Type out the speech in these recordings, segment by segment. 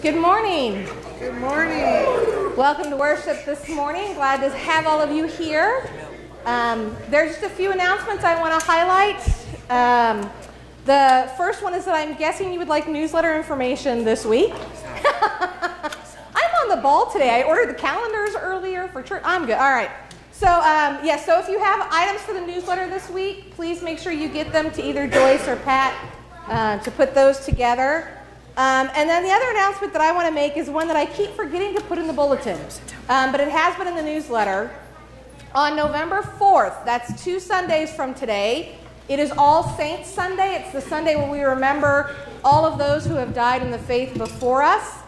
Good morning. Good morning. Welcome to worship this morning. Glad to have all of you here. Um, there's just a few announcements I want to highlight. Um, the first one is that I'm guessing you would like newsletter information this week. I'm on the ball today. I ordered the calendars earlier for church. I'm good. All right. So, um, yes, yeah, so if you have items for the newsletter this week, please make sure you get them to either Joyce or Pat uh, to put those together. Um, and then the other announcement that I want to make is one that I keep forgetting to put in the bulletin, um, but it has been in the newsletter. On November 4th, that's two Sundays from today, it is All Saints Sunday. It's the Sunday where we remember all of those who have died in the faith before us.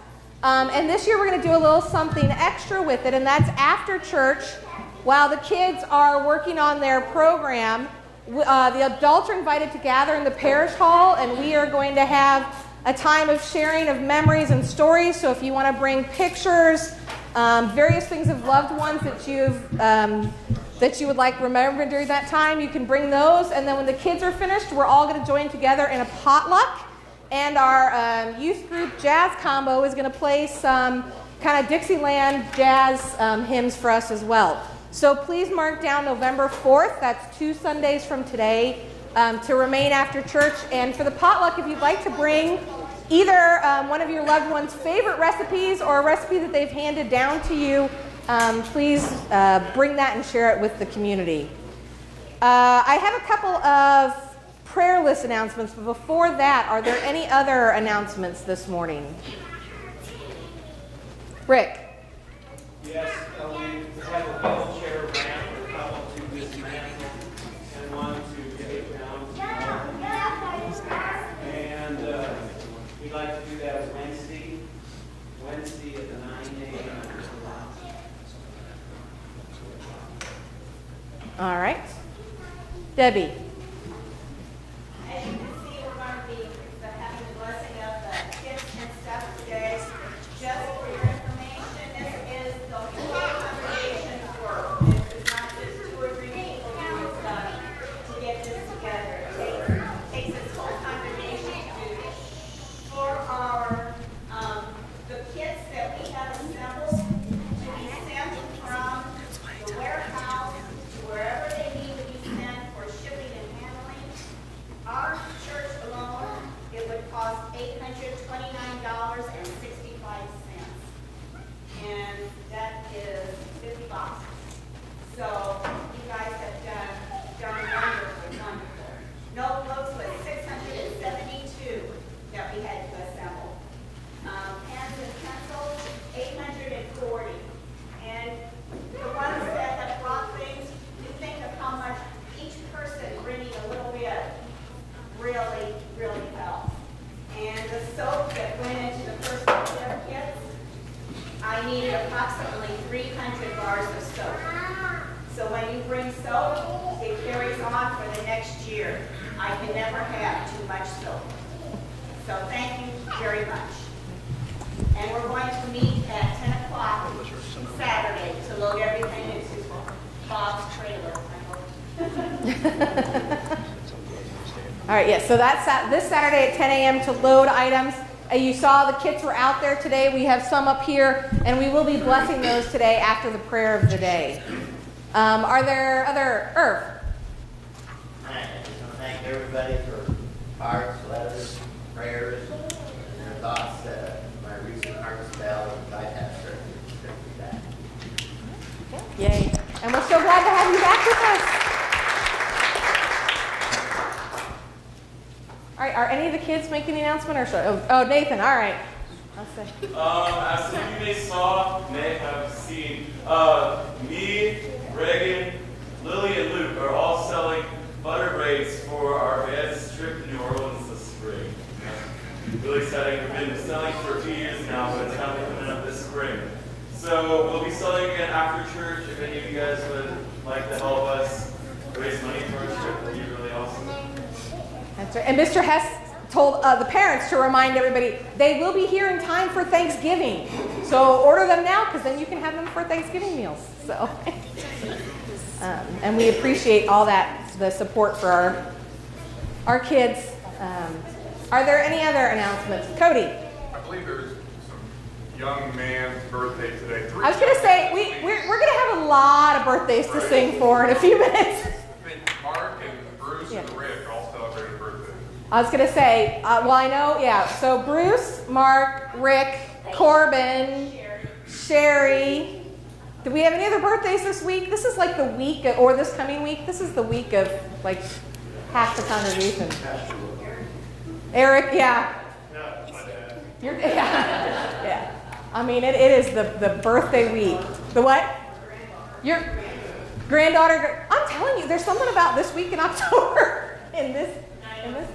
Um, and this year we're going to do a little something extra with it, and that's after church, while the kids are working on their program. Uh, the adults are invited to gather in the parish hall, and we are going to have a time of sharing of memories and stories. So if you want to bring pictures, um, various things of loved ones that you've um, that you would like remember during that time, you can bring those. And then when the kids are finished, we're all going to join together in a potluck. And our um, youth group jazz combo is going to play some kind of Dixieland jazz um, hymns for us as well. So please mark down November 4th. That's two Sundays from today um, to remain after church. And for the potluck, if you'd like to bring either um, one of your loved ones' favorite recipes or a recipe that they've handed down to you, um, please uh, bring that and share it with the community. Uh, I have a couple of prayer list announcements, but before that, are there any other announcements this morning? Rick. Yes, uh, we have a ramp for couple to dismantle and one to take down. And uh, we'd like to do that Wednesday, Wednesday at the 9 a.m. All right. Debbie. As you can see, we're going to be having the blessing of the kids and stuff today. Just for your information, this is the whole congregation's work. This is not just two or three people doing stuff to get this together. It takes, takes this whole congregation to do this. For our, um, the kits that we have assembled to be sent from the warehouse to wherever they need to be sent for shipping and handling, our church alone, it would cost eight hundred twenty-nine dollars and sixty-five cents. And that is fifty boxes. So you guys have done, done wonderful, wonderful. Notebooks was six hundred and seventy-two that we had to assemble. Um, pens and pencils, eight hundred and forty. And the ones that have brought things, you think of how much each person bringing a little bit really, really helps. And the soap that went into the personal care kits, I needed approximately three hundred bars of soap. So when you bring soap, it carries on for the next year. I can never have too much soap. So thank you very much. And we're going to meet at ten o'clock Saturday to load everything into Bob's trailer, I hope. All right, yes, so that's this Saturday at 10 a.m. to load items. Uh, you saw the kits were out there today. We have some up here, and we will be blessing those today after the prayer of the day. Um, are there other, Irv? I just want to thank everybody for hearts, letters, prayers, and their thoughts. Uh, my recent heart spell and bypass surgery took me back. Yay. And we're so glad to have you back with us. All right, are any of the kids announcement or should, oh, oh, Nathan, all right. I'll say. Um, as you may saw, may have seen, uh, me, Reagan, Lily, and Luke are all selling butter braids for our band's trip to New Orleans this spring. Really exciting. We've been selling for a few years now, but it's finally coming up this spring. So we'll be selling again after church. If any of you guys would like to help us raise money for our trip, that'd be really awesome. That's right. And Mr. Hess told uh, the parents to remind everybody they will be here in time for Thanksgiving. So order them now because then you can have them for Thanksgiving meals. So, um, and we appreciate all that the support for our our kids. Um, are there any other announcements, Cody? I believe there is some young man's birthday today. Three I was gonna say we we're, we're gonna have a lot of birthdays to sing for in a few minutes. Mark and Bruce and Rick all. I was gonna say, uh, well, I know, yeah. So Bruce, Mark, Rick, Corbin, Sherry. Do we have any other birthdays this week? This is like the week, of, or this coming week. This is the week of like half the congregation. Eric, yeah. You're, yeah, yeah. I mean, it, it is the, the birthday week. The what? Your granddaughter. I'm telling you, there's something about this week in October in this. In this.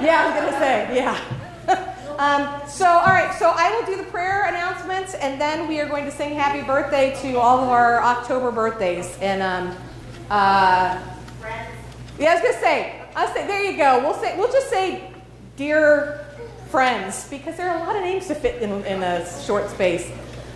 Yeah, I was gonna say, yeah. um, so, all right. So I will do the prayer announcements, and then we are going to sing happy birthday to all of our October birthdays. And um, uh, yeah, I was gonna say. I'll say, there you go. We'll say. We'll just say, dear friends, because there are a lot of names to fit in, in a short space.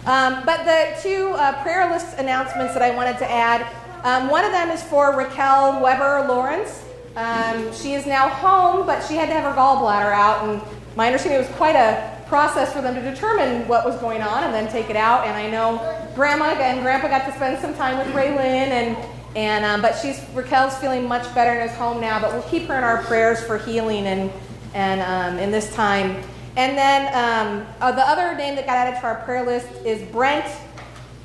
Um, but the two uh, prayer list announcements that I wanted to add, um, one of them is for Raquel Weber Lawrence. Um, she is now home, but she had to have her gallbladder out, and my understanding was quite a process for them to determine what was going on and then take it out. And I know Grandma and Grandpa got to spend some time with Raylyn, and and um, but she's Raquel's feeling much better and is home now. But we'll keep her in our prayers for healing and and um, in this time. And then um, uh, the other name that got added to our prayer list is Brent.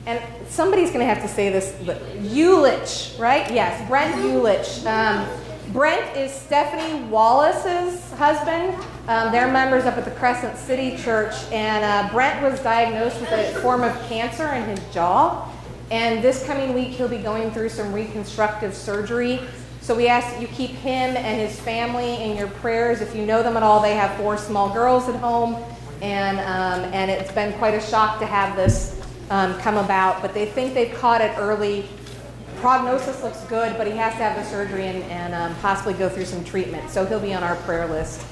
And somebody's going to have to say this, Ulich, right? Yes, Brent Ulich. Brent is Stephanie Wallace's husband. Um, they're members up at the Crescent City Church, and uh, Brent was diagnosed with a form of cancer in his jaw. And this coming week, he'll be going through some reconstructive surgery. So we ask that you keep him and his family in your prayers. If you know them at all, they have four small girls at home, and um, and it's been quite a shock to have this um, come about. But they think they've caught it early. Prognosis looks good, but he has to have the surgery and, and um, possibly go through some treatment. So he'll be on our prayer list.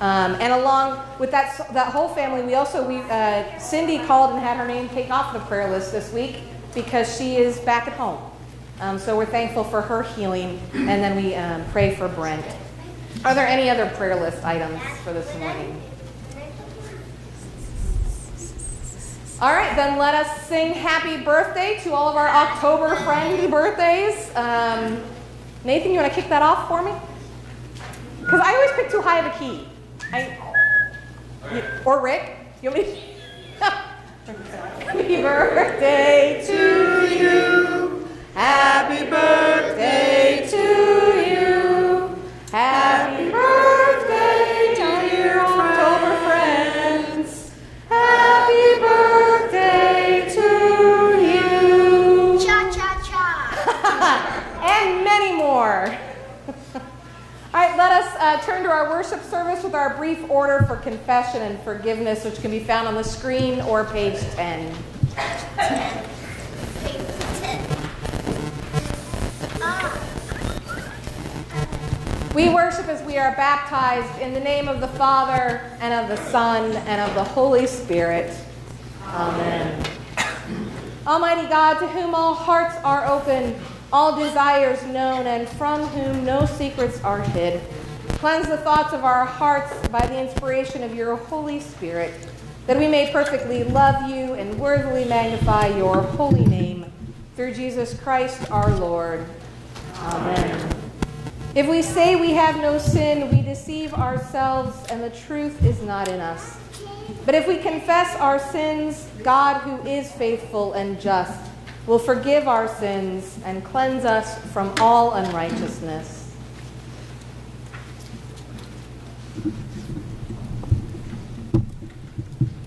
Um, and along with that, that whole family, we also we uh, Cindy called and had her name take off the prayer list this week because she is back at home. Um, so we're thankful for her healing, and then we um, pray for Brent. Are there any other prayer list items for this morning? All right, then let us sing happy birthday to all of our October friend birthdays. Um, Nathan, you want to kick that off for me? Because I always pick too high of a key. I, or Rick, you want me? Happy birthday to you. Happy birthday to you. Happy with our brief order for confession and forgiveness, which can be found on the screen or page 10. We worship as we are baptized in the name of the Father, and of the Son, and of the Holy Spirit. Amen. Almighty God, to whom all hearts are open, all desires known, and from whom no secrets are hid, cleanse the thoughts of our hearts by the inspiration of your Holy Spirit, that we may perfectly love you and worthily magnify your holy name. Through Jesus Christ our Lord. Amen. If we say we have no sin, we deceive ourselves, and the truth is not in us. But if we confess our sins, God, who is faithful and just, will forgive our sins and cleanse us from all unrighteousness.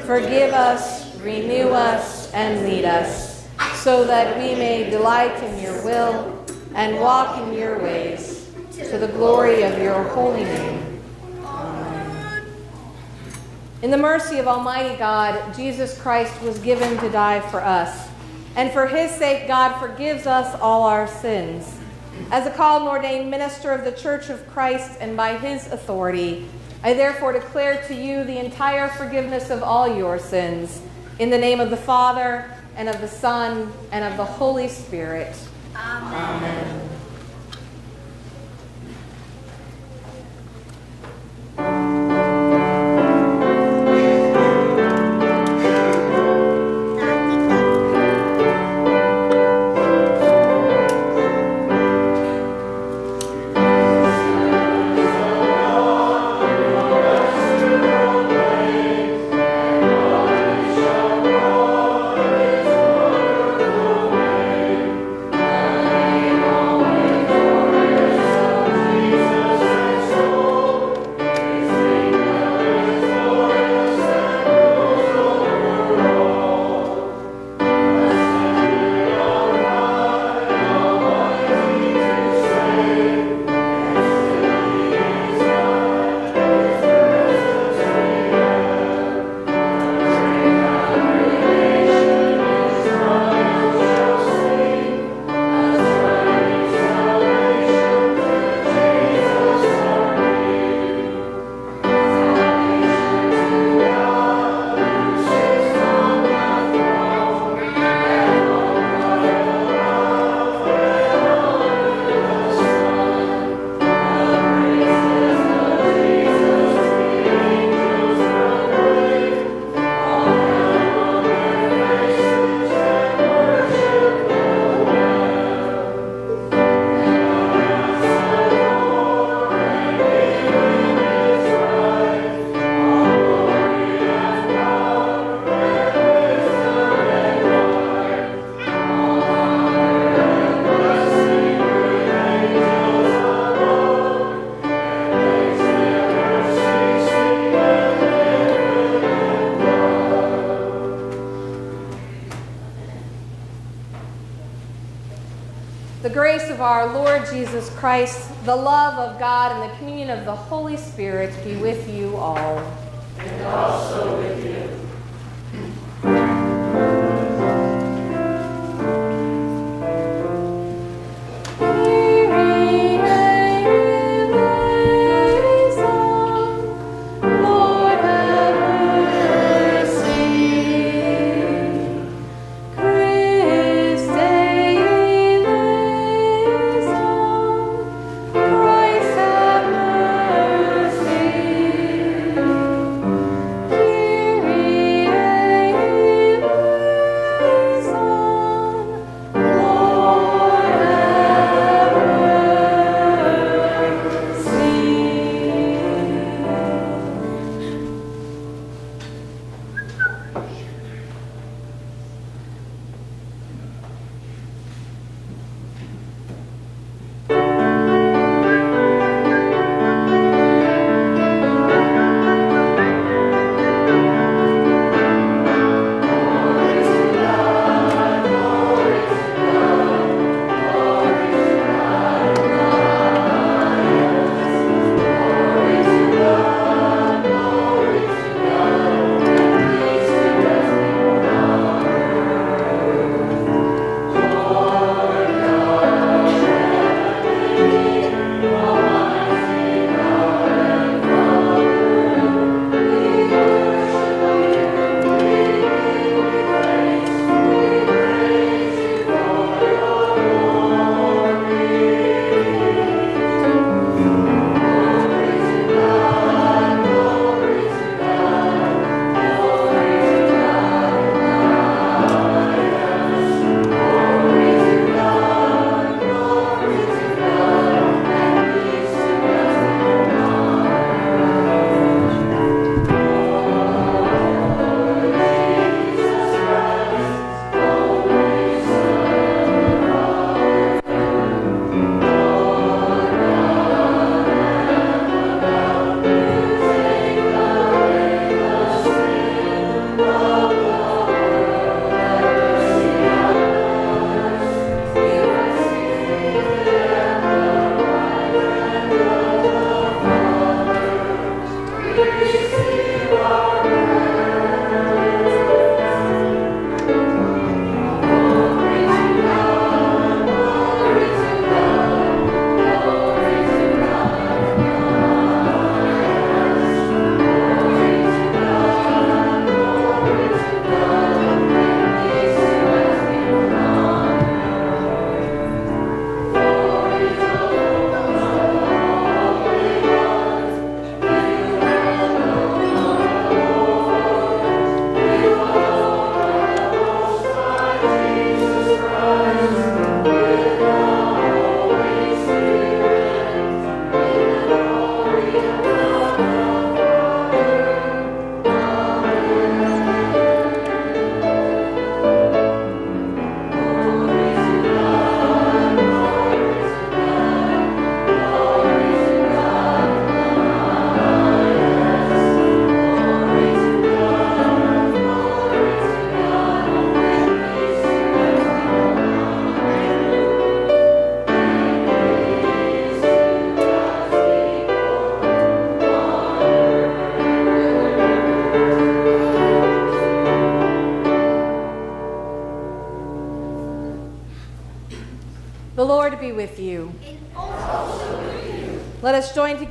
Forgive us, renew us, and lead us, so that we may delight in your will and walk in your ways, to the glory of your holy name. Amen. In the mercy of Almighty God, Jesus Christ was given to die for us. And for his sake, God forgives us all our sins. As a called and ordained minister of the Church of Christ and by his authority, I therefore declare to you the entire forgiveness of all your sins. In the name of the Father, and of the Son, and of the Holy Spirit. Amen. Amen.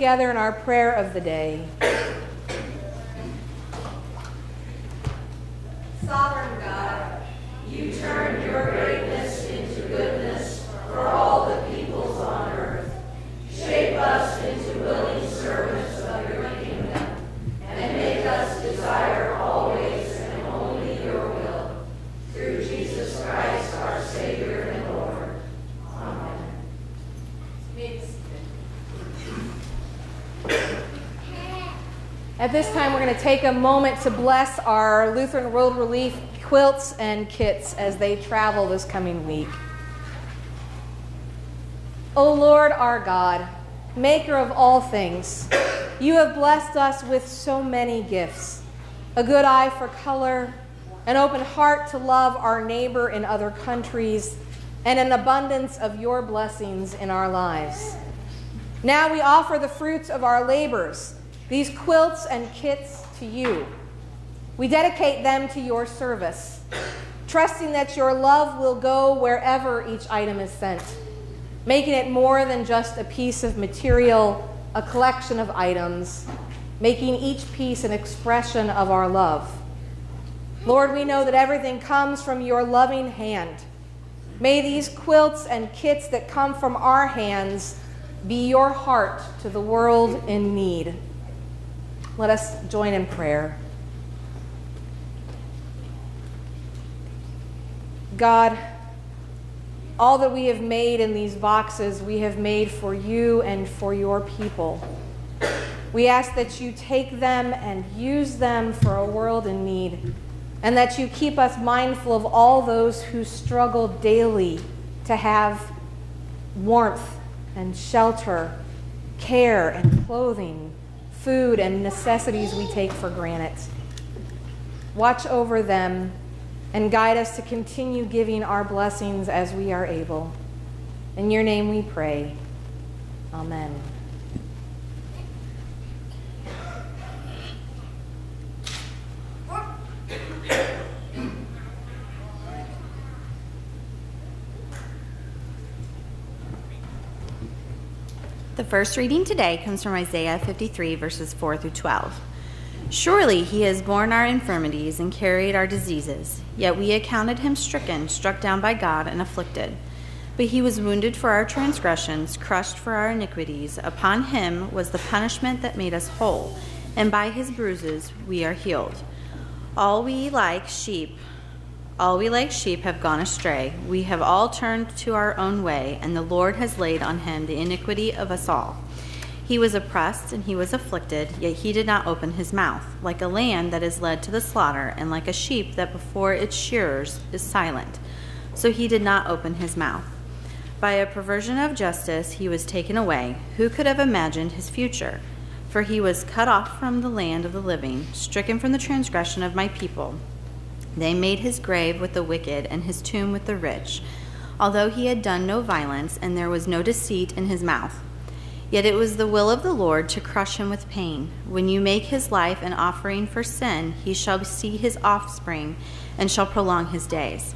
Together in our prayer of the day. Take a moment to bless our Lutheran World Relief quilts and kits as they travel this coming week. O Lord our God, maker of all things, you have blessed us with so many gifts a good eye for color, an open heart to love our neighbor in other countries, and an abundance of your blessings in our lives. Now we offer the fruits of our labors, these quilts and kits, to you. We dedicate them to your service, trusting that your love will go wherever each item is sent, making it more than just a piece of material, a collection of items, making each piece an expression of our love. Lord, we know that everything comes from your loving hand. May these quilts and kits that come from our hands be your heart to the world in need. Let us join in prayer. God, all that we have made in these boxes, we have made for you and for your people. We ask that you take them and use them for a world in need, and that you keep us mindful of all those who struggle daily to have warmth and shelter, care and clothing, food and necessities we take for granted. Watch over them and guide us to continue giving our blessings as we are able. In your name we pray. Amen. First reading today comes from Isaiah 53, verses 4 through 12. Surely he has borne our infirmities and carried our diseases, yet we accounted him stricken, struck down by God, and afflicted. But he was wounded for our transgressions, crushed for our iniquities. Upon him was the punishment that made us whole, and by his bruises we are healed. All we like sheep, all we like sheep have gone astray. We have all turned to our own way, and the Lord has laid on him the iniquity of us all. He was oppressed and he was afflicted, yet he did not open his mouth, like a lamb that is led to the slaughter, and like a sheep that before its shearers is silent. So he did not open his mouth. By a perversion of justice he was taken away. Who could have imagined his future? For he was cut off from the land of the living, stricken from the transgression of my people. They made his grave with the wicked and his tomb with the rich, although he had done no violence and there was no deceit in his mouth. Yet it was the will of the Lord to crush him with pain. When you make his life an offering for sin, he shall see his offspring and shall prolong his days.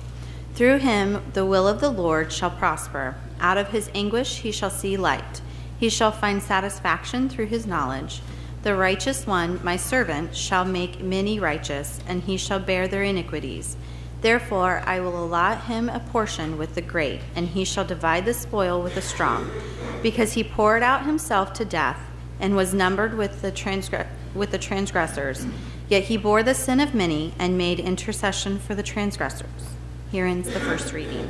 Through him the will of the Lord shall prosper. Out of his anguish he shall see light. He shall find satisfaction through his knowledge. The righteous one, my servant, shall make many righteous, and he shall bear their iniquities. Therefore I will allot him a portion with the great, and he shall divide the spoil with the strong, because he poured out himself to death, and was numbered with the, with the transgressors. Yet he bore the sin of many, and made intercession for the transgressors. Here ends the first reading.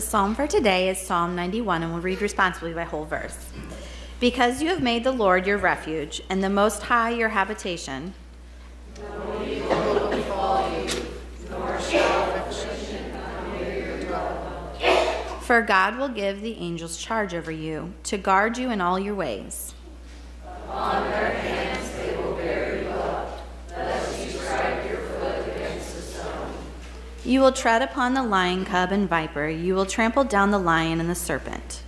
The psalm for today is Psalm 91 and we'll read responsibly by whole verse. Because you have made the Lord your refuge and the Most High your habitation, For God will give the angels charge over you to guard you in all your ways. You will tread upon the lion cub and viper, you will trample down the lion and the serpent.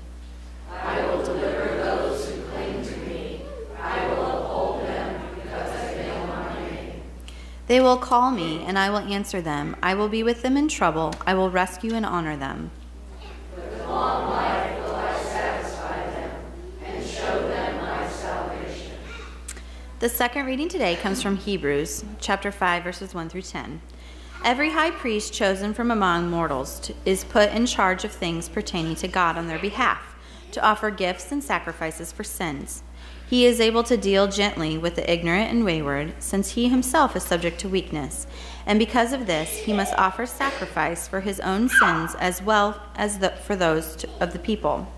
I will deliver those who cling to me. I will uphold them because I know my name. They will call me, and I will answer them. I will be with them in trouble. I will rescue and honor them. The second reading today comes from Hebrews chapter 5 verses 1 through 10. Every high priest chosen from among mortals to, is put in charge of things pertaining to God on their behalf, to offer gifts and sacrifices for sins. He is able to deal gently with the ignorant and wayward, since he himself is subject to weakness. And because of this, he must offer sacrifice for his own sins as well as the, for those to, of the people.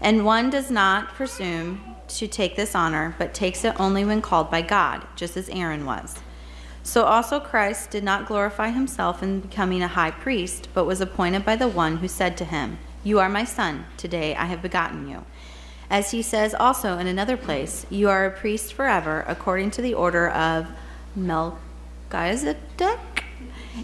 And one does not presume to take this honor, but takes it only when called by God, just as Aaron was. So also Christ did not glorify himself in becoming a high priest, but was appointed by the one who said to him, You are my son, today I have begotten you. As he says also in another place, You are a priest forever, according to the order of Melchizedek.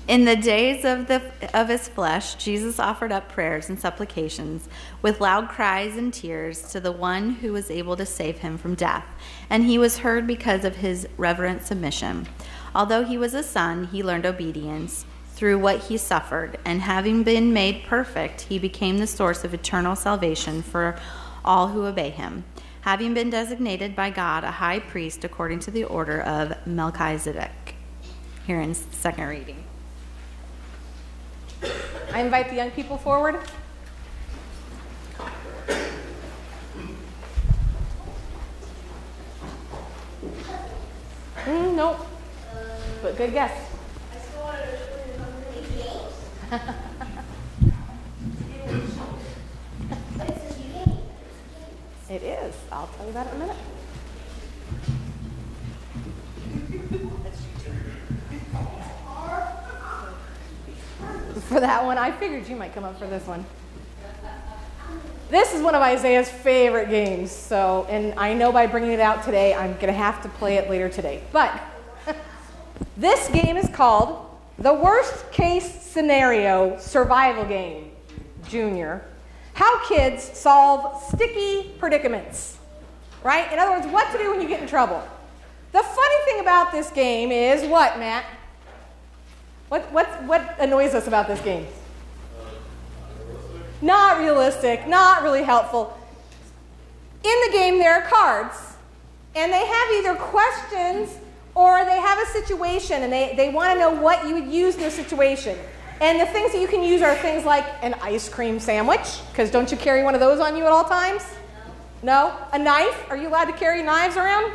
In the days of, the, of his flesh, Jesus offered up prayers and supplications with loud cries and tears to the one who was able to save him from death, and he was heard because of his reverent submission. Although he was a son, he learned obedience through what he suffered, and having been made perfect, he became the source of eternal salvation for all who obey him, having been designated by God a high priest according to the order of Melchizedek. Here in second reading. I invite the young people forward. Mm, nope. But good guess. it is. I'll tell you about it in a minute. For that one. I figured you might come up for this one. This is one of Isaiah's favorite games. So, and I know by bringing it out today, I'm to have to play it later today. But this game is called the Worst Case Scenario Survival Game, Junior. How kids solve sticky predicaments. Right? In other words, what to do when you get in trouble. The funny thing about this game is what, Matt? What, what, what annoys us about this game? Not realistic, not really helpful. In the game, there are cards, and they have either questions or they have a situation, and they, they want to know what you would use in their situation. And the things that you can use are things like an ice cream sandwich, because don't you carry one of those on you at all times? No? A knife? Are you allowed to carry knives around?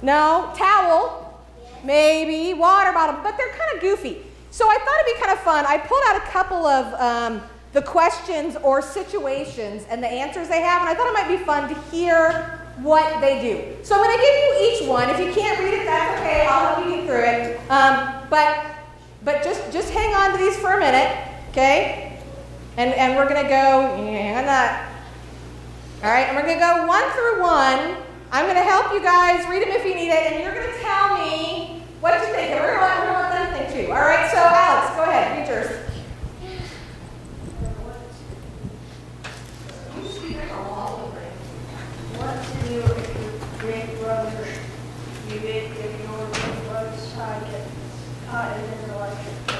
No? Towel? Maybe water bottle, but they're kind of goofy. So I thought it'd be kind of fun. I pulled out a couple of um, the questions or situations and the answers they have, and I thought it might be fun to hear what they do. So I'm going to give you each one. If you can't read it, that's okay. I'll help you get through it. Um, but but just just hang on to these for a minute, okay? And and we're going to go hang on that. All right, and we're going to go one through one. I'm going to help you guys read them if you need it, and you're going to tell me what do you think? We're going to want them think too. All right, so Alex, go ahead. Read yours. What to do if your big brother, you get, if your big brother's tie gets caught in an electric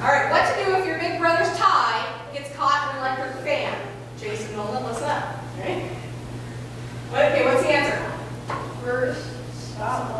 All right, what to do if your big brother's tie gets caught in an electric fan? Jason Nolan, listen up. Okay, what's the answer? First, stop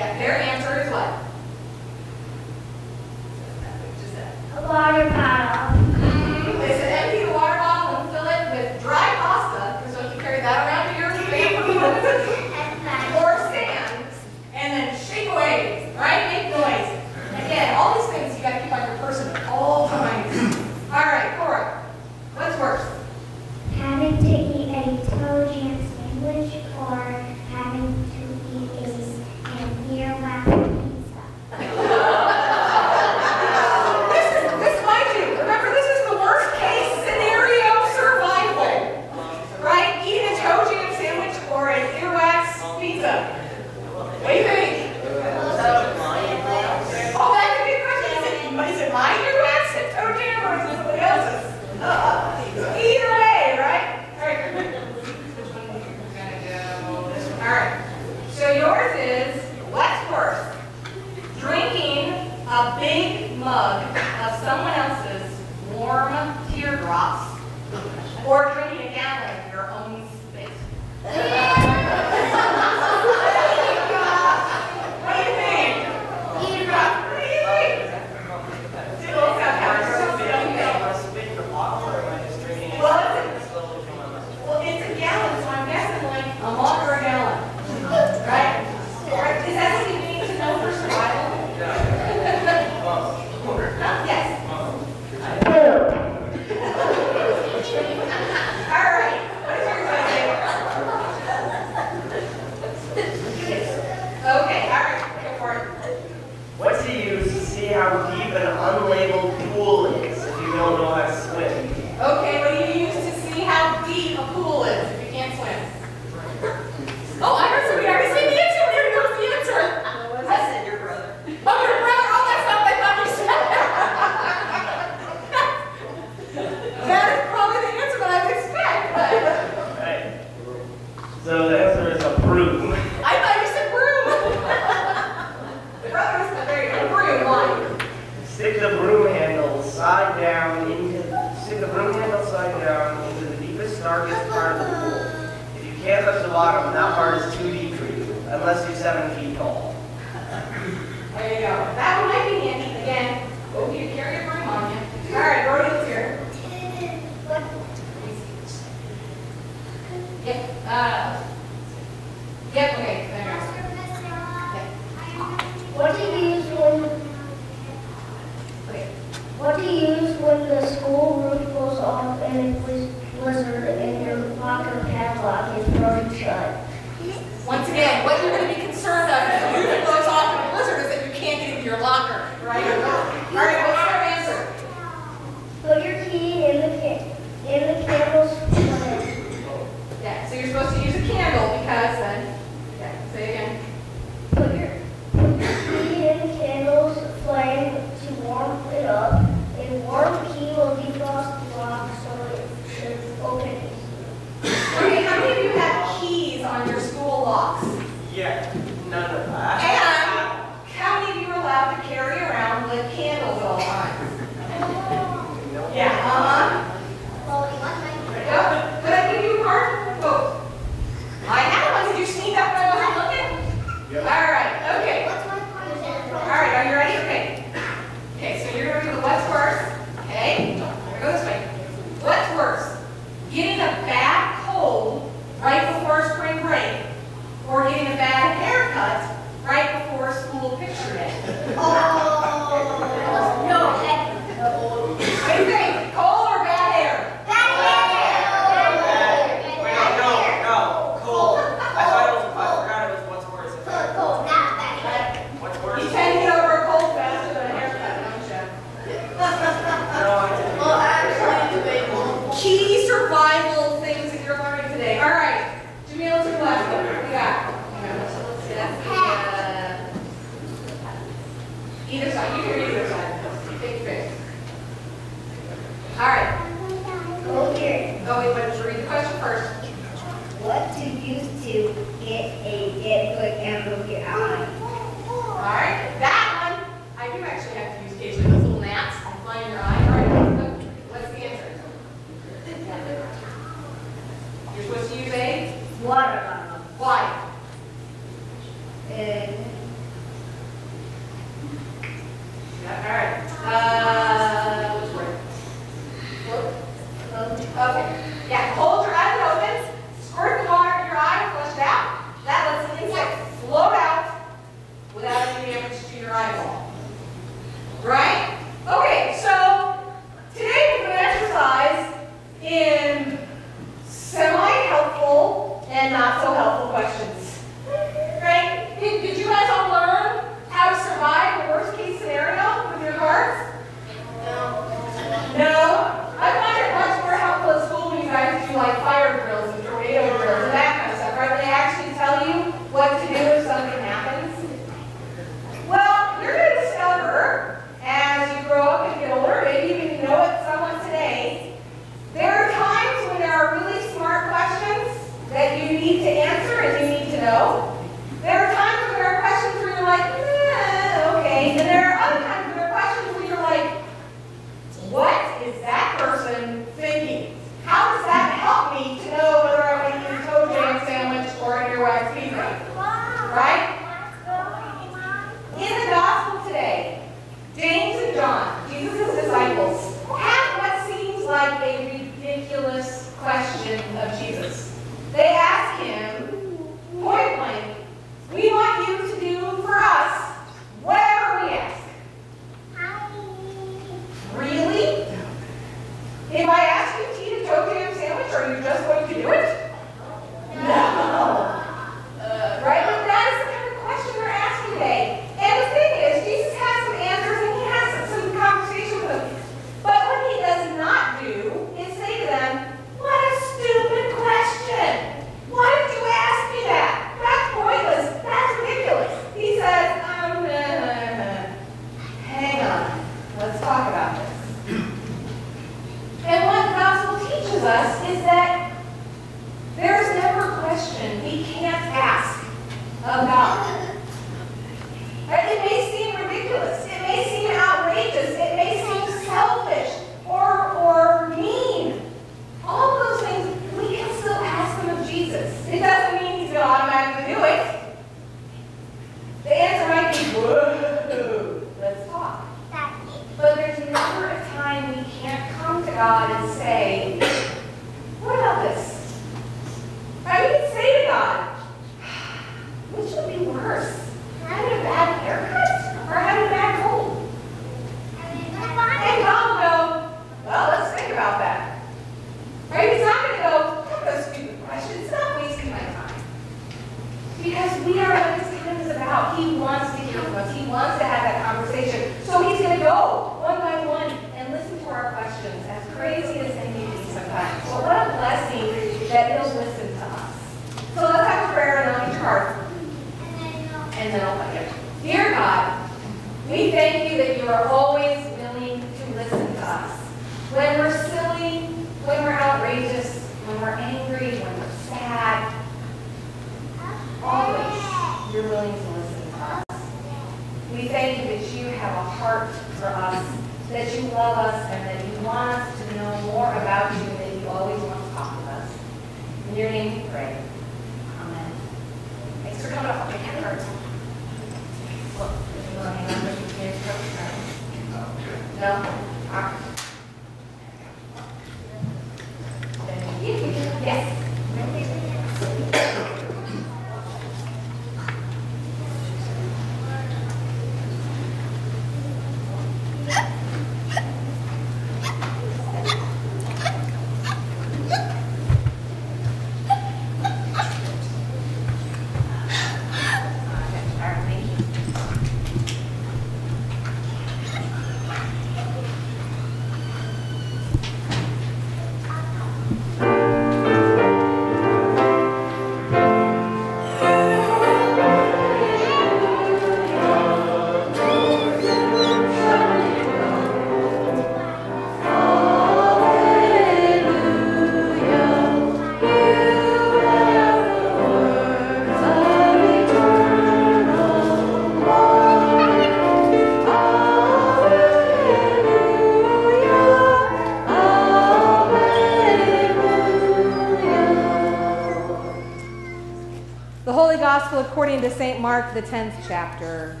according to St. Mark, the 10th chapter.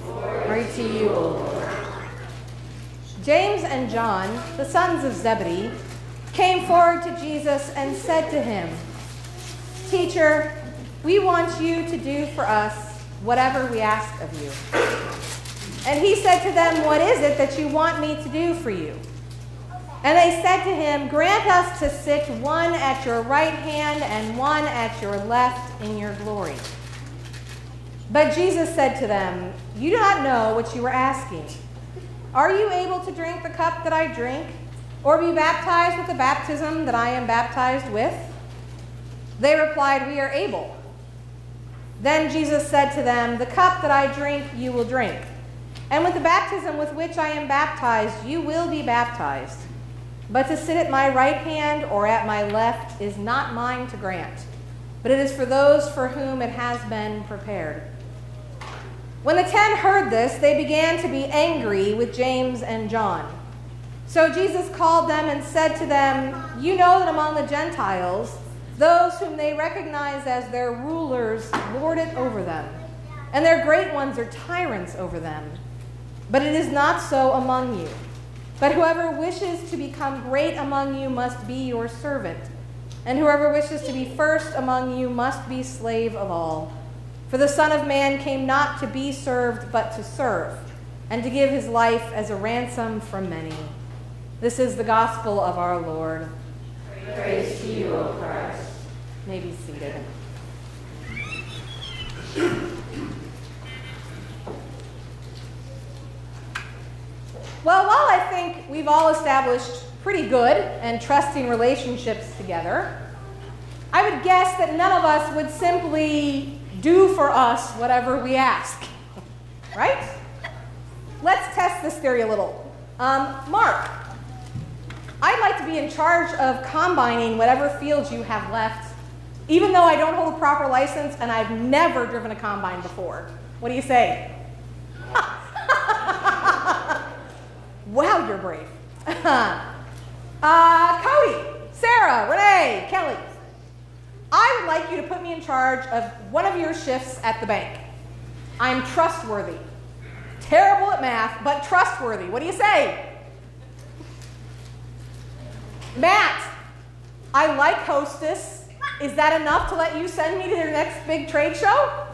Glory to you, O Lord. James and John, the sons of Zebedee, came forward to Jesus and said to him, Teacher, we want you to do for us whatever we ask of you. And he said to them, What is it that you want me to do for you? And they said to him, Grant us to sit one at your right hand and one at your left in your glory. But Jesus said to them, You do not know what you are asking. Are you able to drink the cup that I drink, or be baptized with the baptism that I am baptized with? They replied, We are able. Then Jesus said to them, The cup that I drink, you will drink. And with the baptism with which I am baptized, you will be baptized. But to sit at my right hand or at my left is not mine to grant, but it is for those for whom it has been prepared. When the ten heard this, they began to be angry with James and John. So Jesus called them and said to them, You know that among the Gentiles, those whom they recognize as their rulers lord it over them, and their great ones are tyrants over them. But it is not so among you. But whoever wishes to become great among you must be your servant, and whoever wishes to be first among you must be slave of all. For the Son of Man came not to be served, but to serve, and to give his life as a ransom for many. This is the gospel of our Lord. Praise to you, O Christ. May be seated. Well, while I think we've all established pretty good and trusting relationships together, I would guess that none of us would simply do for us whatever we ask. Right? Let's test this theory a little. Um, Mark, I'd like to be in charge of combining whatever fields you have left, even though I don't hold a proper license and I've never driven a combine before. What do you say? Wow, you're brave. uh, Cody, Sarah, Renee, Kelly. I would like you to put me in charge of one of your shifts at the bank. I'm trustworthy. Terrible at math, but trustworthy. What do you say? Matt, I like Hostess. Is that enough to let you send me to your next big trade show?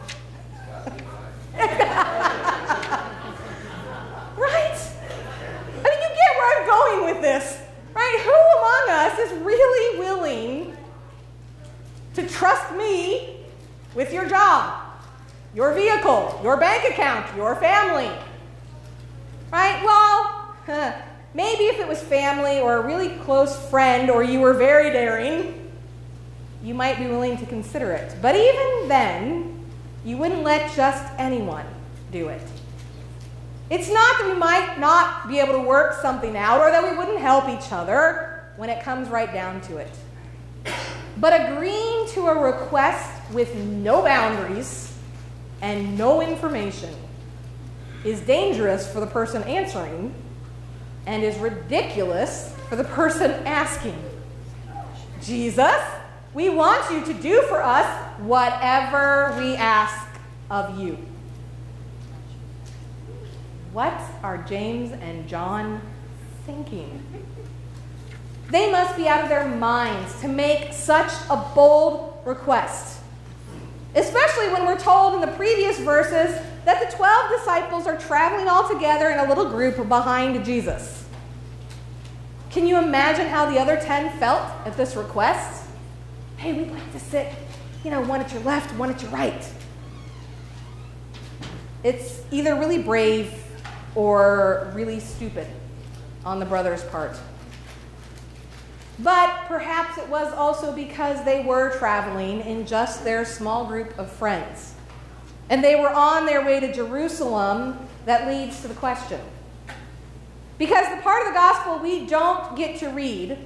right? I mean, you get where I'm going with this, right? Who among us is really willing to trust me with your job, your vehicle, your bank account, your family? Right? Well, maybe if it was family or a really close friend or you were very daring, you might be willing to consider it. But even then, you wouldn't let just anyone do it. It's not that we might not be able to work something out or that we wouldn't help each other when it comes right down to it. But agreeing to a request with no boundaries and no information is dangerous for the person answering and is ridiculous for the person asking. Jesus, we want you to do for us whatever we ask of you. What are James and John thinking? They must be out of their minds to make such a bold request. Especially when we're told in the previous verses that the 12 disciples are traveling all together in a little group behind Jesus. Can you imagine how the other 10 felt at this request? Hey, we'd like to sit, you know, one at your left, one at your right. It's either really brave or really stupid on the brothers' part. But perhaps it was also because they were traveling in just their small group of friends. And they were on their way to Jerusalem that leads to the question. Because the part of the gospel we don't get to read,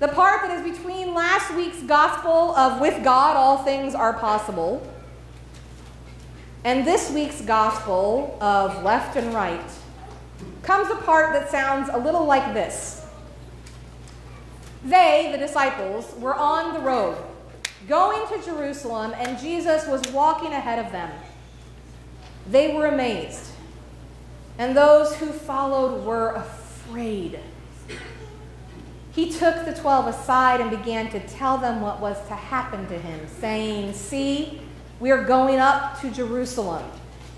the part that is between last week's gospel of with God all things are possible, and this week's gospel of left and right, comes a part that sounds a little like this. They, the disciples, were on the road, going to Jerusalem, and Jesus was walking ahead of them. They were amazed, and those who followed were afraid. He took the twelve aside and began to tell them what was to happen to him, saying, See, we are going up to Jerusalem,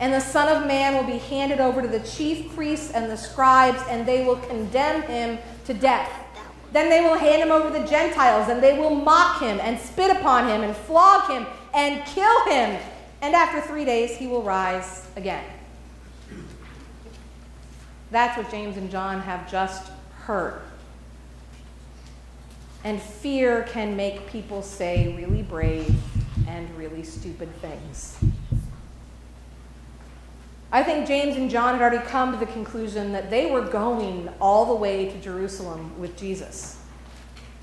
and the Son of Man will be handed over to the chief priests and the scribes, and they will condemn him to death. Then they will hand him over to the Gentiles, and they will mock him, and spit upon him, and flog him, and kill him. And after three days, he will rise again. That's what James and John have just heard. And fear can make people say really brave and really stupid things. I think James and John had already come to the conclusion that they were going all the way to Jerusalem with Jesus.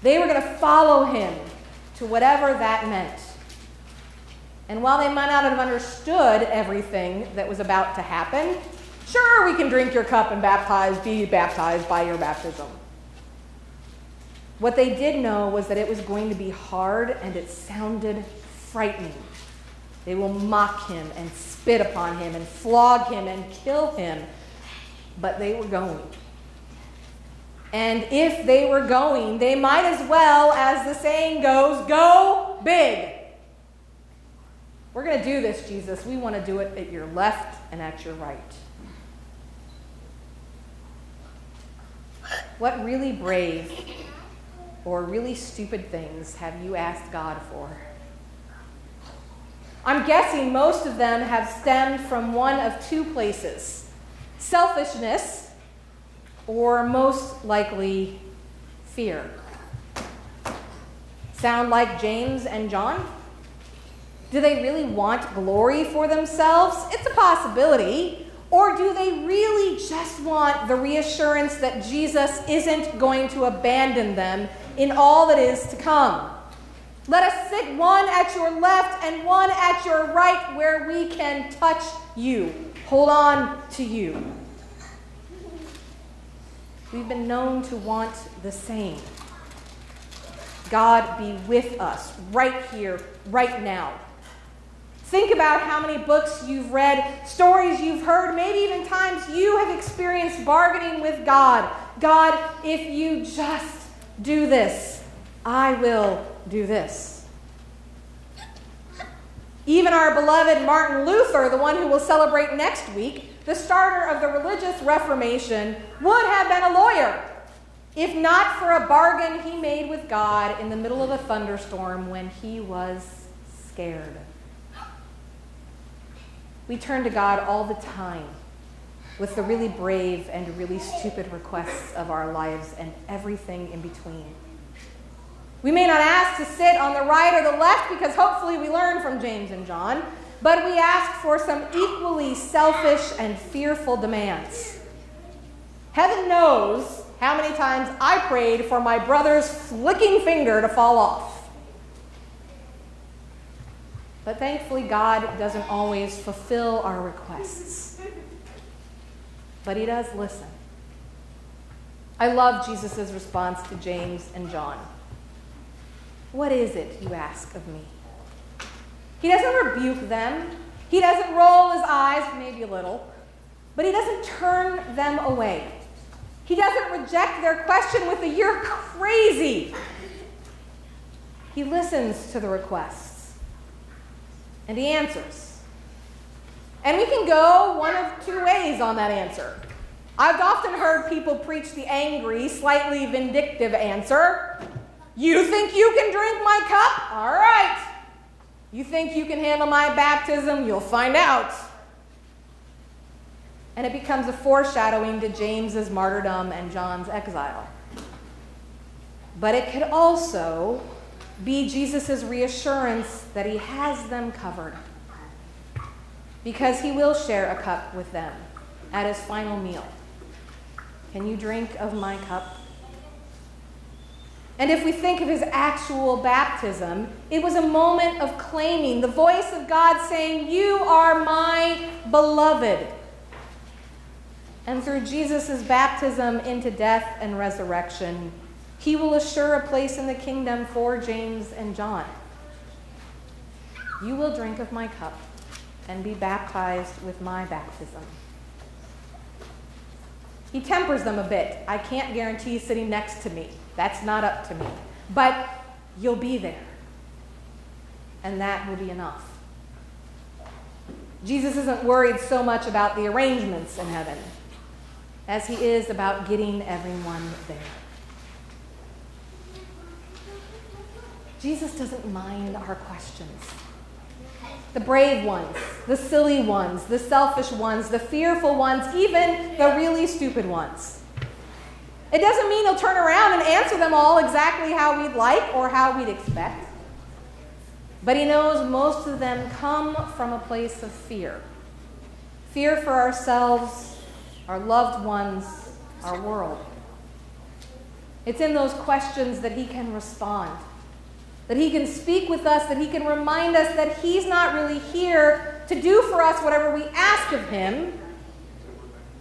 They were going to follow him to whatever that meant. And while they might not have understood everything that was about to happen, sure, we can drink your cup and baptize, be baptized by your baptism. What they did know was that it was going to be hard and it sounded frightening. They will mock him and spit upon him and flog him and kill him. But they were going. And if they were going, they might as well, as the saying goes, go big. We're going to do this, Jesus. We want to do it at your left and at your right. What really brave or really stupid things have you asked God for? I'm guessing most of them have stemmed from one of two places selfishness, or most likely fear. Sound like James and John? Do they really want glory for themselves? It's a possibility. Or do they really just want the reassurance that Jesus isn't going to abandon them in all that is to come? Let us sit one at your left and one at your right where we can touch you, hold on to you. We've been known to want the same. God be with us right here, right now. Think about how many books you've read, stories you've heard, maybe even times you have experienced bargaining with God. God, if you just do this, I will do this. Even our beloved Martin Luther, the one who will celebrate next week, the starter of the religious Reformation, would have been a lawyer if not for a bargain he made with God in the middle of a thunderstorm when he was scared. We turn to God all the time with the really brave and really stupid requests of our lives and everything in between. We may not ask to sit on the right or the left because hopefully we learn from James and John, but we ask for some equally selfish and fearful demands. Heaven knows how many times I prayed for my brother's flicking finger to fall off. But thankfully, God doesn't always fulfill our requests. But He does listen. I love Jesus' response to James and John. What is it you ask of me? He doesn't rebuke them. He doesn't roll his eyes, maybe a little, but he doesn't turn them away. He doesn't reject their question with a, You're crazy. He listens to the requests and he answers. And we can go one of two ways on that answer. I've often heard people preach the angry, slightly vindictive answer You think you can drink my cup? All right. You think you can handle my baptism? You'll find out. And it becomes a foreshadowing to James's martyrdom and John's exile. But it could also be Jesus' reassurance that he has them covered. Because he will share a cup with them at his final meal. Can you drink of my cup? And if we think of his actual baptism, it was a moment of claiming the voice of God saying, You are my beloved. And through Jesus' baptism into death and resurrection, he will assure a place in the kingdom for James and John. You will drink of my cup and be baptized with my baptism. He tempers them a bit. I can't guarantee sitting next to me. That's not up to me. But you'll be there. And that will be enough. Jesus isn't worried so much about the arrangements in heaven as he is about getting everyone there. Jesus doesn't mind our questions. The brave ones, the silly ones, the selfish ones, the fearful ones, even the really stupid ones. It doesn't mean he'll turn around and answer them all exactly how we'd like or how we'd expect. But he knows most of them come from a place of fear fear for ourselves, our loved ones, our world. It's in those questions that he can respond, that he can speak with us, that he can remind us that he's not really here to do for us whatever we ask of him,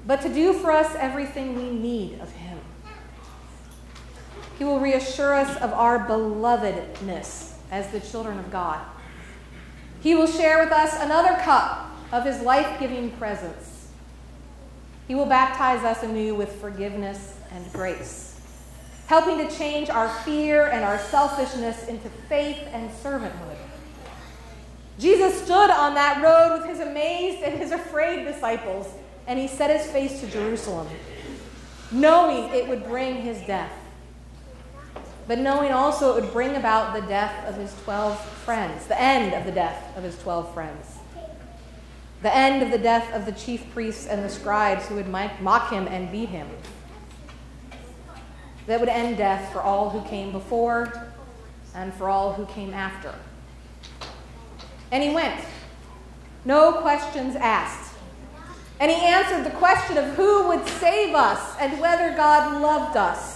but to do for us everything we need of him. He will reassure us of our belovedness as the children of God. He will share with us another cup of his life giving presence. He will baptize us anew with forgiveness and grace, helping to change our fear and our selfishness into faith and servanthood. Jesus stood on that road with his amazed and his afraid disciples, and he set his face to Jerusalem, knowing it would bring his death but knowing also it would bring about the death of his 12 friends, the end of the death of his 12 friends, the end of the death of the chief priests and the scribes who would mock him and beat him. That would end death for all who came before and for all who came after. And he went, no questions asked. And he answered the question of who would save us and whether God loved us.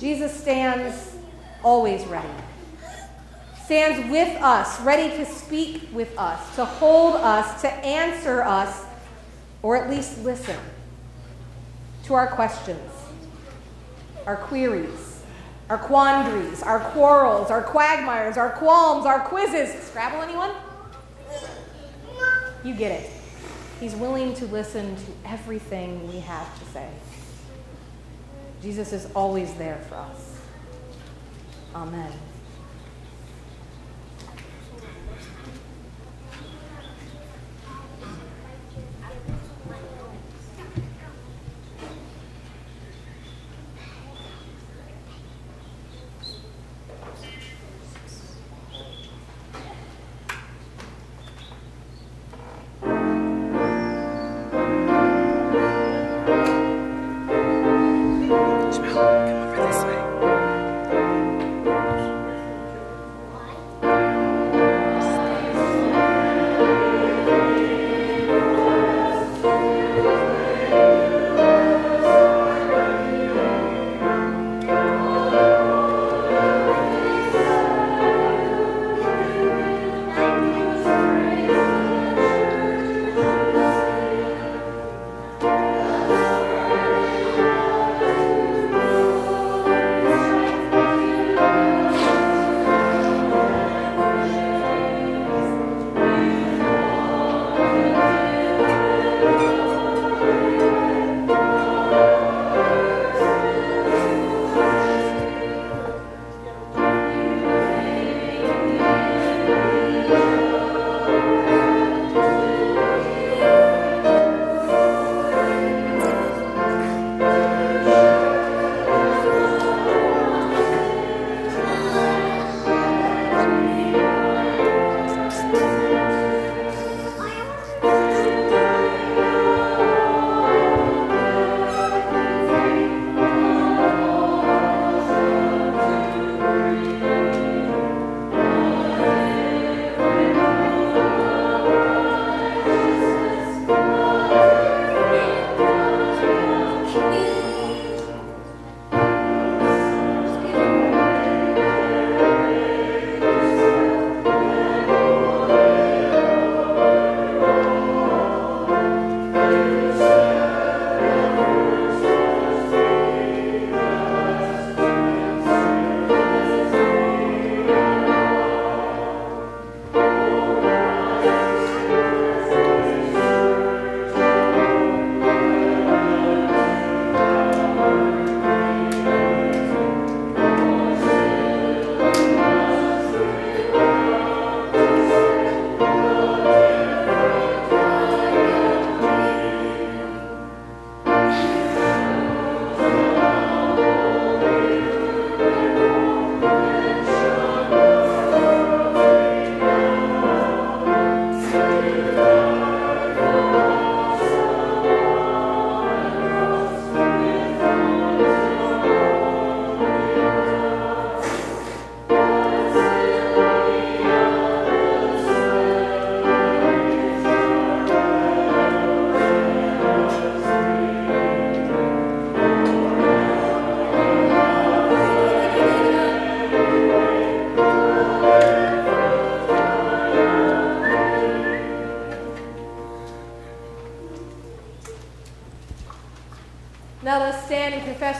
Jesus stands always ready, stands with us, ready to speak with us, to hold us, to answer us, or at least listen to our questions, our queries, our quandaries, our quarrels, our quagmires, our qualms, our quizzes. Scrabble, anyone? You get it. He's willing to listen to everything we have to say. Jesus is always there for us. Amen.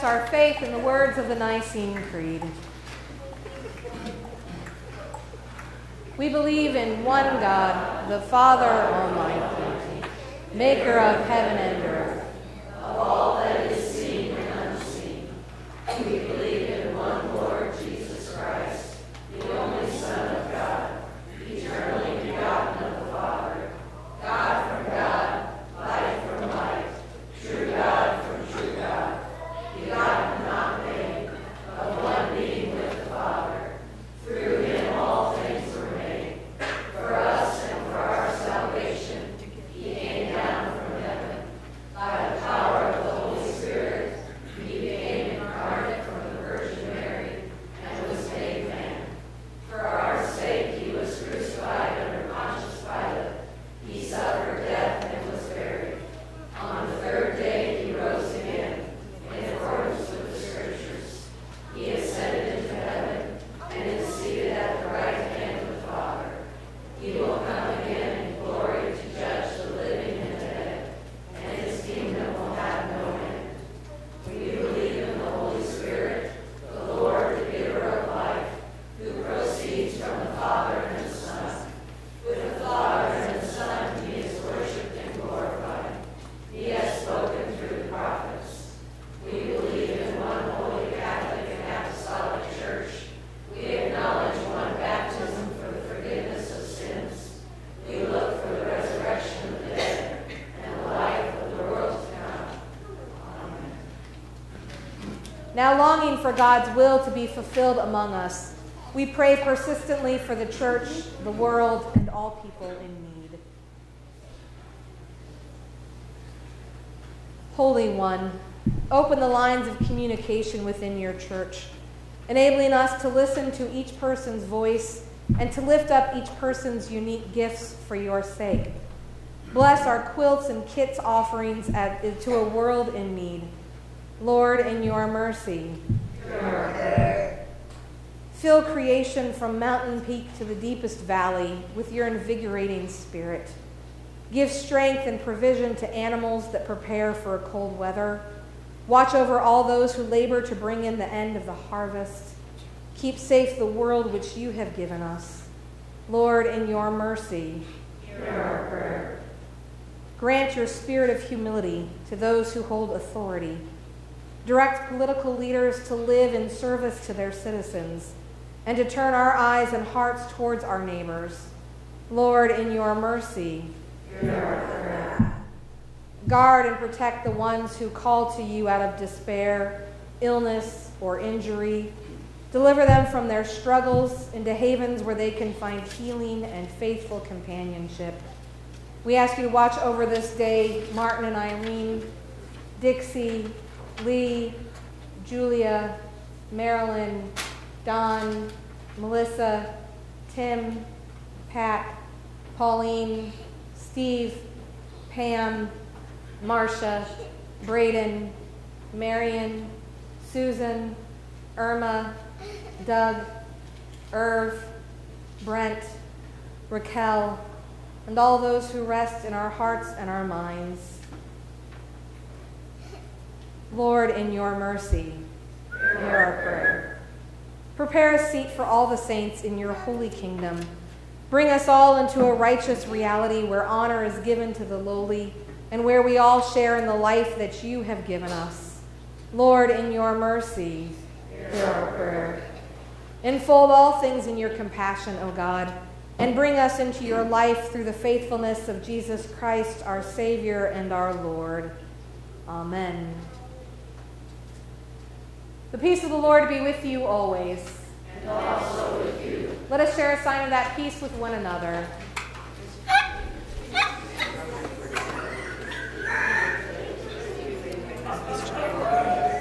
Confess our faith in the words of the Nicene Creed. We believe in one God, the Father Almighty, maker of heaven and earth, of all that is seen and unseen. We believe in one Lord Jesus Christ, the only Son of God, eternally begotten of the Father, God from God, light from light, true God from true God, begotten, not made, of one being with the Father. Through him all things were made. For us and for our salvation, he came down from heaven. By the power of the Holy Spirit, he became incarnate from the Virgin Mary and was made man. For our sake he was crucified under Pontius Pilate. He suffered death and was buried. On the third day he rose again, in accordance with the Scriptures. He ascended into heaven and is seated at the right hand of the Father. He will come again in glory to judge the living and the dead, and his kingdom will have no end. We believe in the Holy Spirit, the Lord, the giver of life, who proceeds from the Father and the Son. With the Father and the Son he is worshipped and glorified. He has spoken through the prophets. We believe in one holy Catholic and apostolic church. We acknowledge one baptism for the forgiveness of sins. We look for the resurrection of the dead and the life of the world to come. Amen. Now, longing for God's will to be fulfilled among us, we pray persistently for the church, the world, and all people in need. Holy One, open the lines of communication within your church, enabling us to listen to each person's voice and to lift up each person's unique gifts for your sake. Bless our quilts and kits offerings at, to a world in need. Lord, in your mercy. Fill creation from mountain peak to the deepest valley with your invigorating spirit. Give strength and provision to animals that prepare for cold weather. Watch over all those who labor to bring in the end of the harvest. Keep safe the world which you have given us. Lord, in your mercy, hear our prayer. Grant your spirit of humility to those who hold authority. Direct political leaders to live in service to their citizens and to turn our eyes and hearts towards our neighbors. Lord, in your mercy, guard and protect the ones who call to you out of despair, illness, or injury. Deliver them from their struggles into havens where they can find healing and faithful companionship. We ask you to watch over this day Martin and Irene, Dixie, Lee, Julia, Marilyn, Don, Melissa, Tim, Pat, Pauline, Steve, Pam, Marcia, Braden, Marion, Susan, Irma, Doug, Irv, Brent, Raquel, and all those who rest in our hearts and our minds. Lord, in your mercy, hear our prayer. Prepare a seat for all the saints in your holy kingdom. Bring us all into a righteous reality where honor is given to the lowly and where we all share in the life that you have given us. Lord, in your mercy, hear our prayer. Enfold all things in your compassion, O God, and bring us into your life through the faithfulness of Jesus Christ, our Savior and our Lord. Amen. The peace of the Lord be with you always. And also with you. Let us share a sign of that peace with one another.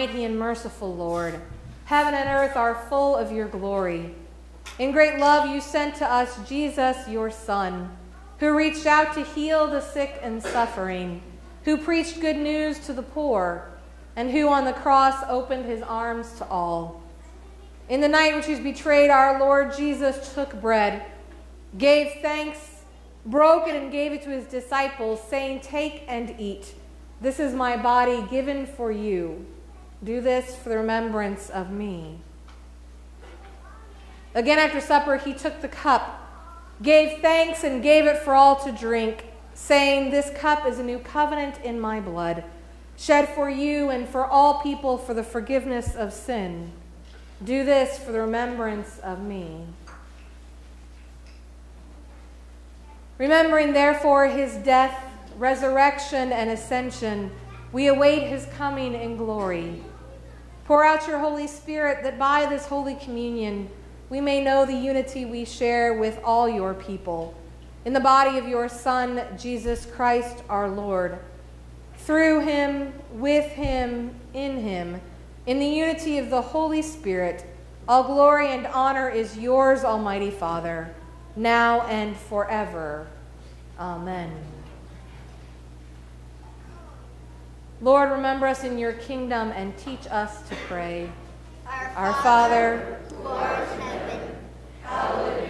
mighty, and merciful Lord, heaven and earth are full of your glory. In great love, you sent to us Jesus, your Son, who reached out to heal the sick and suffering, who preached good news to the poor, and who on the cross opened his arms to all. In the night which he was betrayed, our Lord Jesus took bread, gave thanks, broke it, and gave it to his disciples, saying, Take and eat. This is my body given for you. Do this for the remembrance of me. Again, after supper, he took the cup, gave thanks, and gave it for all to drink, saying, This cup is a new covenant in my blood, shed for you and for all people for the forgiveness of sin. Do this for the remembrance of me. Remembering, therefore, his death, resurrection, and ascension, we await his coming in glory. Pour out your Holy Spirit that by this Holy Communion we may know the unity we share with all your people. In the body of your Son, Jesus Christ our Lord. Through him, with him, in him, in the unity of the Holy Spirit, all glory and honor is yours, Almighty Father, now and forever. Amen. Lord, remember us in your kingdom and teach us to pray. Our, Our Father, who art in heaven, hallowed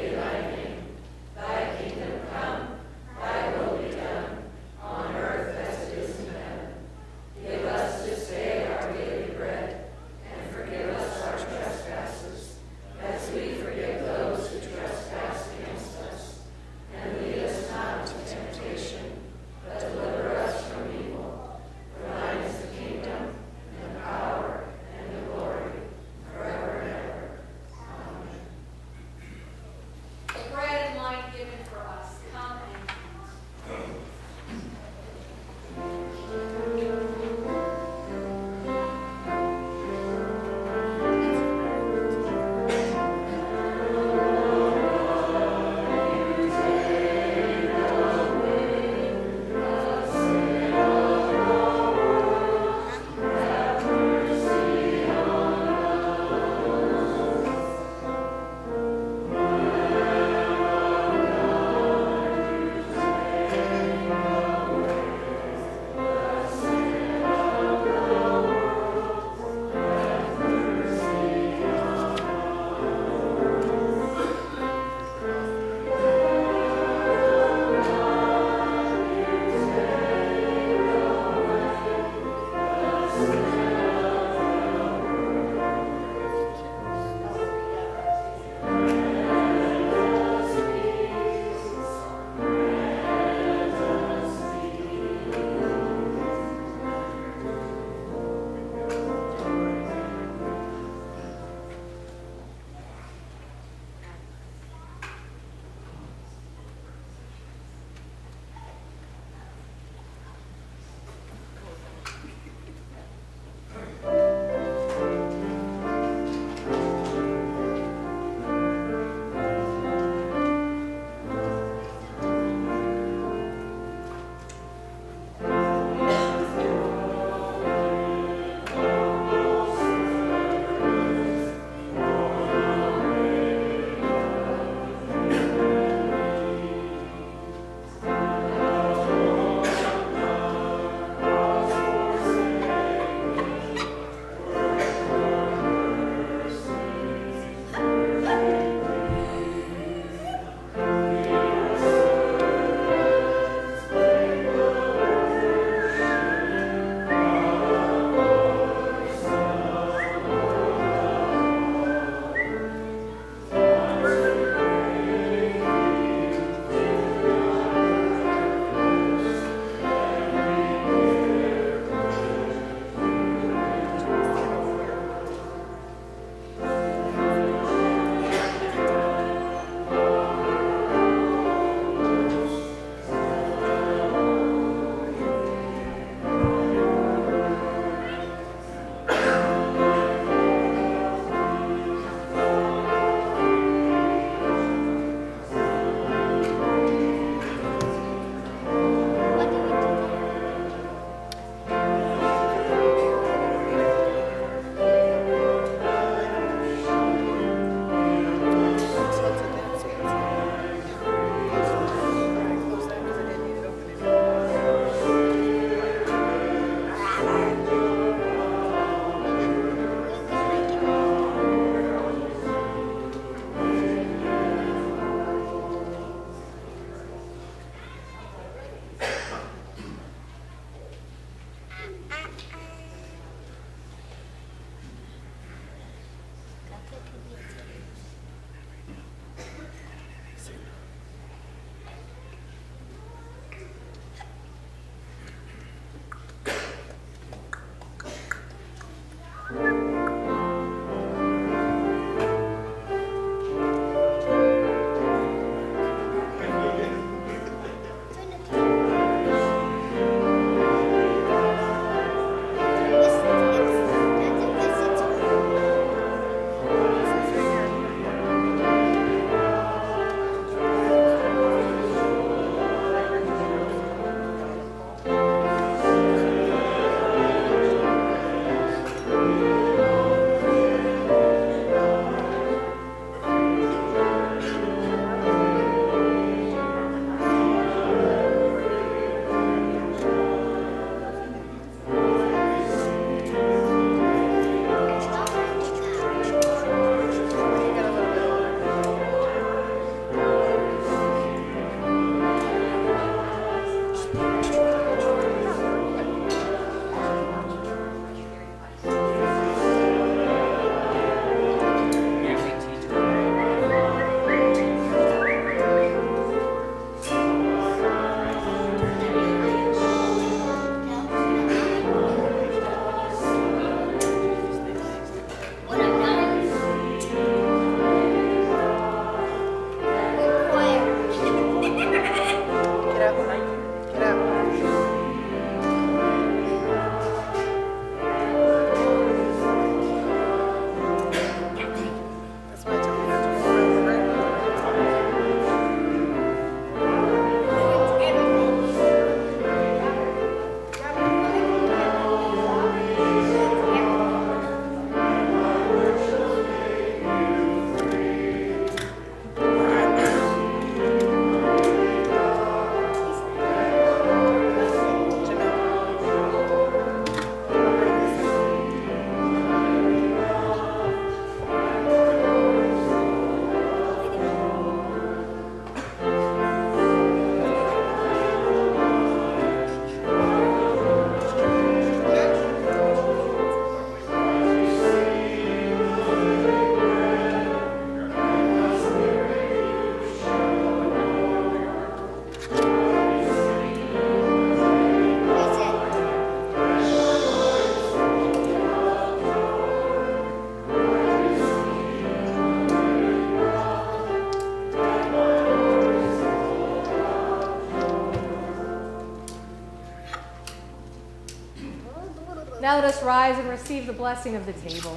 rise and receive the blessing of the table.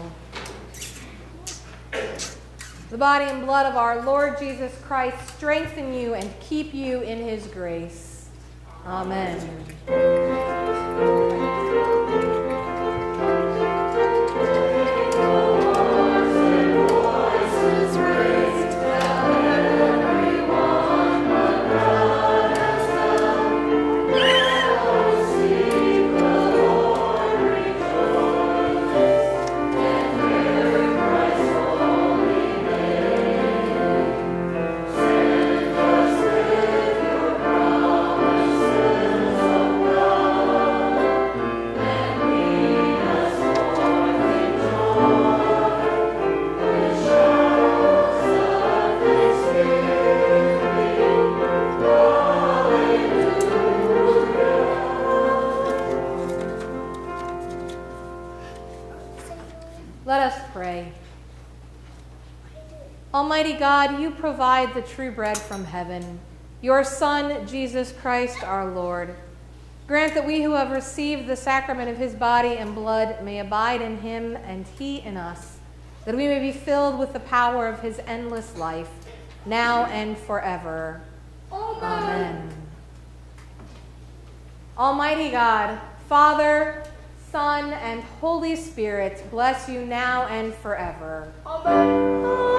The body and blood of our Lord Jesus Christ strengthen you and keep you in his grace. Amen. Almighty God, you provide the true bread from heaven, your Son, Jesus Christ our Lord. Grant that we who have received the sacrament of his body and blood may abide in him and he in us, that we may be filled with the power of his endless life, now and forever. Amen. Almighty God, Father, Son, and Holy Spirit, bless you now and forever. And